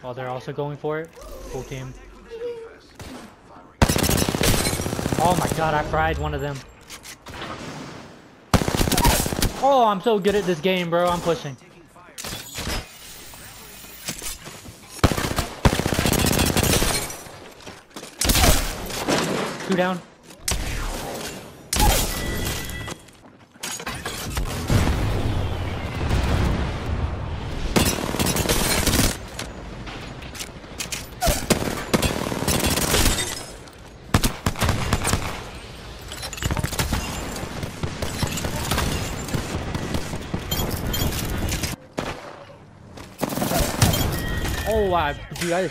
While they're also going for it. Full team. Oh my god, I fried one of them. Oh, I'm so good at this game, bro. I'm pushing. Two down. Oh, I, dude, I